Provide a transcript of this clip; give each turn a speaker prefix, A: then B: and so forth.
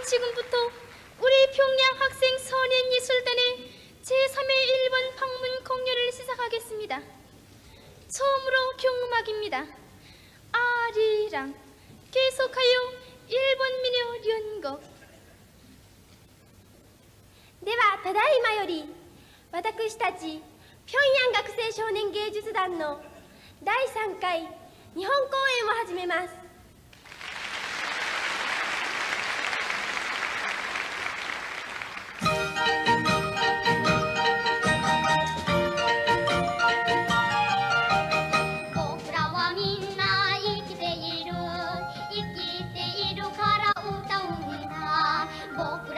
A: 지금부터 우리 평양 학생 선행예술단의 제3회 일본 방문 공연을 시작하겠습니다. 처음으로 경음악입니다. 아리랑 계속하여 일본 민요 연곡
B: ではただいまより私たち平壌学生少年芸術団の第3回日本公演を始めます both